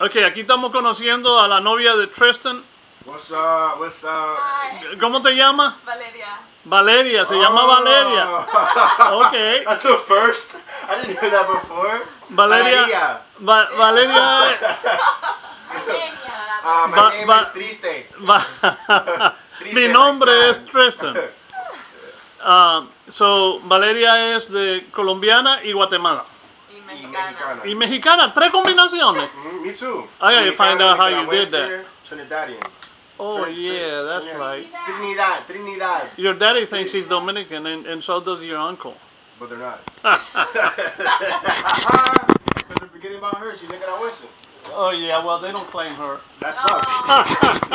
Ok, aquí estamos conociendo a la novia de Tristan. What's up? What's up? Hi, ¿Cómo te llamas? Valeria. Valeria, se llama Oh. Valeria. Ok. That's the first. I didn't hear that before. Valeria. Va- Valeria. Valeria. Uh, my Va- name va- is Triste. Va- Triste Mi nombre es. Tristan. Ah, so, Valeria es de colombiana y Guatemala. Y mexicana. Y mexicana, tres combinaciones. Mhm, me too. I gotta find out how you did Nicaragüense, Trinidadian. Oh, Trin- yeah, that's Trin- right. Trinidad, Trinidad. Your daddy thinks he's Dominican, and, and so does your uncle. But they're not. They're forgetting about her. She's Nicaraguense. oh, yeah, well, they don't claim her. That sucks.